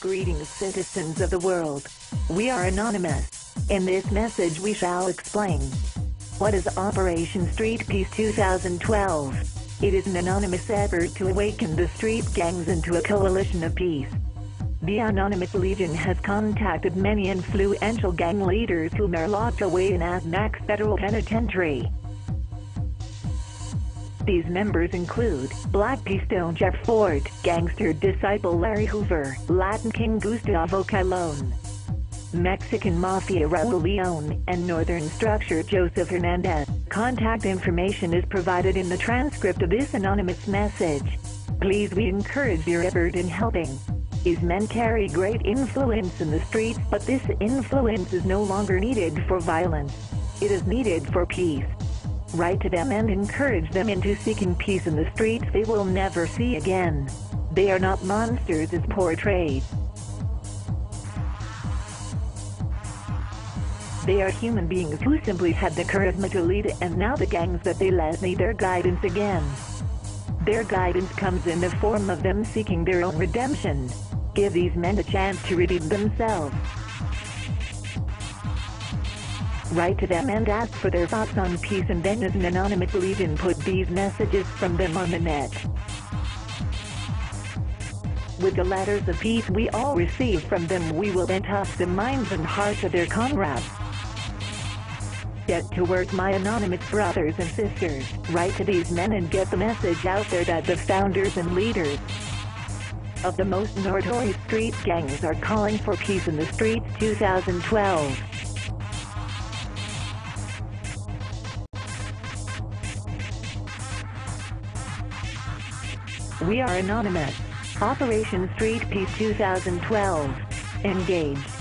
Greetings citizens of the world. We are anonymous. In this message we shall explain. What is Operation Street Peace 2012? It is an anonymous effort to awaken the street gangs into a coalition of peace. The Anonymous Legion has contacted many influential gang leaders whom are locked away in ADMAX Federal Penitentiary. These members include Black P Stone Jeff Fort, Gangster Disciple Larry Hoover, Latin King Gustavo Colon, Mexican Mafia Raul Leon, and Northern Structure Joseph Hernandez. Contact information is provided in the transcript of this anonymous message. Please we encourage your effort in helping. These men carry great influence in the streets, but this influence is no longer needed for violence. It is needed for peace. Write to them and encourage them into seeking peace in the streets they will never see again. They are not monsters as portrayed. They are human beings who simply had the charisma to lead and now the gangs that they led need their guidance again. Their guidance comes in the form of them seeking their own redemption. Give these men a chance to redeem themselves. Write to them and ask for their thoughts on peace and then as an anonymous legion put these messages from them on the net. With the letters of peace we all receive from them we will then touch the minds and hearts of their comrades. Get to work my anonymous brothers and sisters. Write to these men and get the message out there that the founders and leaders of the most notorious street gangs are calling for peace in the streets 2012. We are anonymous. Operation Street Peace 2012. Engaged.